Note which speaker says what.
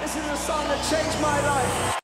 Speaker 1: This is a song that changed my life.